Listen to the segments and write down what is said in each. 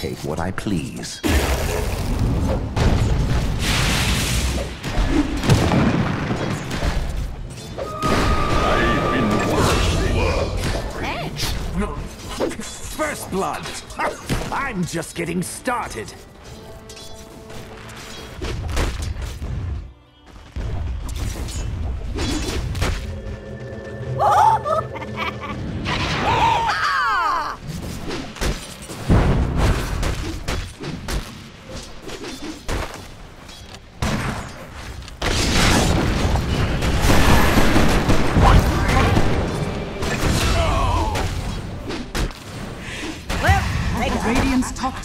take what I please. First blood! I'm just getting started.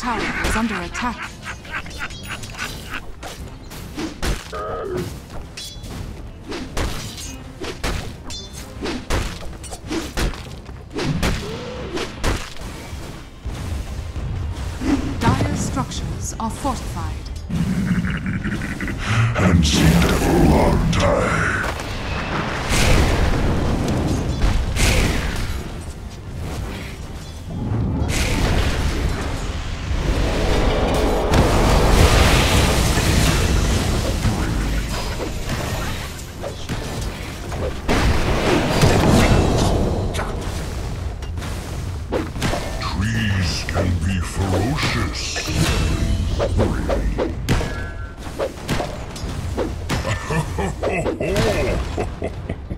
Tower is under attack. Dire structures are fortified. Handsome devil, aren't I?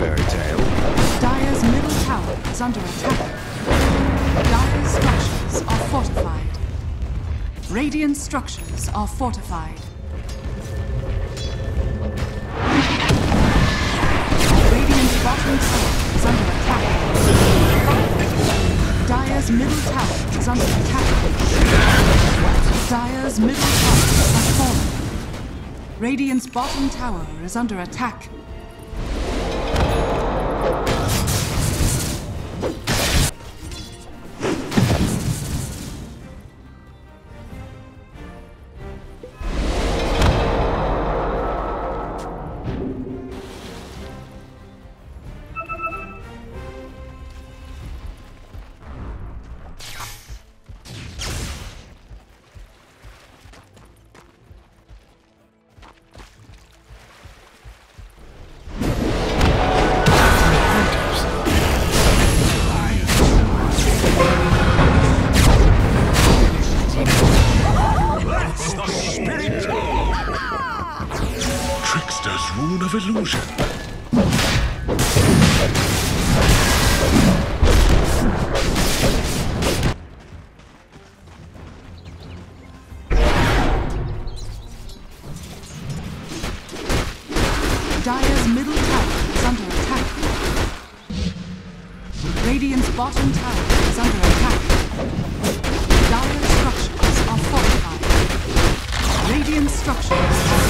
Fairy tale. Dire's middle tower is under attack. Dire's structures are fortified. Radiant structures are fortified. Radiant's bottom tower is under attack. Dire's middle tower is under attack. Dire's middle tower has fallen. Radiant's bottom tower is under attack. Of illusion. Dire's middle tower is under attack. Radiant's bottom tower is under attack. Dire's structures are fortified. Radiant structures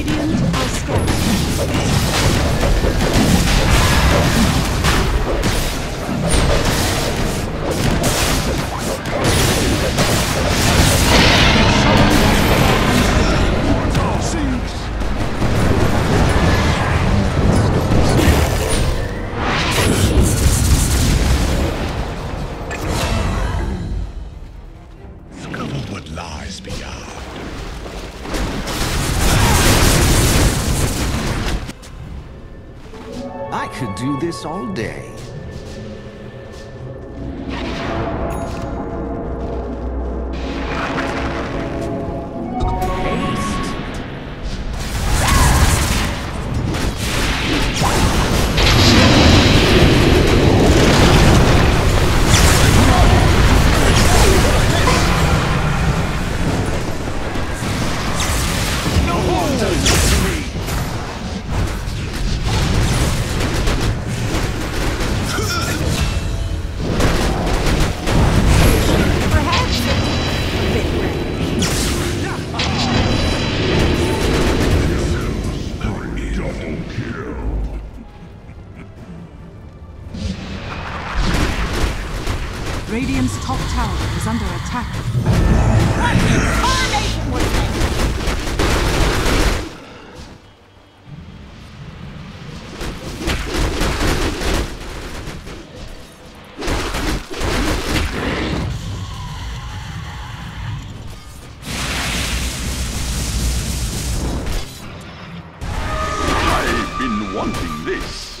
Radiant all day. attack. I've been wanting this.